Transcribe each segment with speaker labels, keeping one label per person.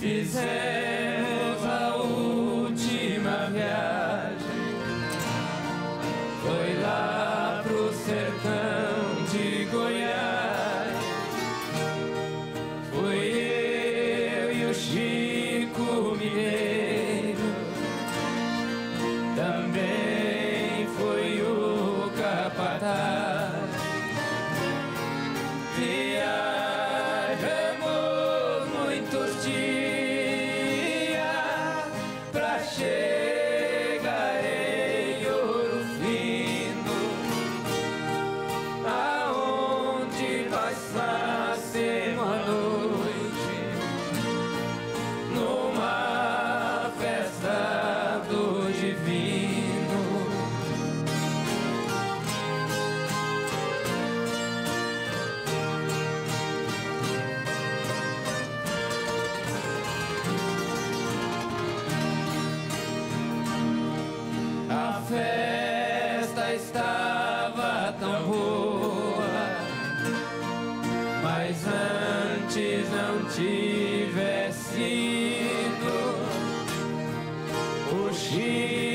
Speaker 1: Fizemos a última viagem. Foi lá pro sertão de Goiás. Foi eu e o Chico Mineiro. Também foi o capataz. shit. Tivesse ido. O Chico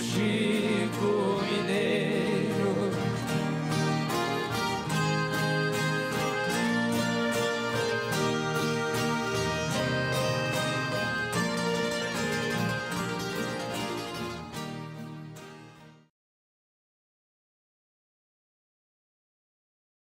Speaker 1: viola, acabou-se o Chico.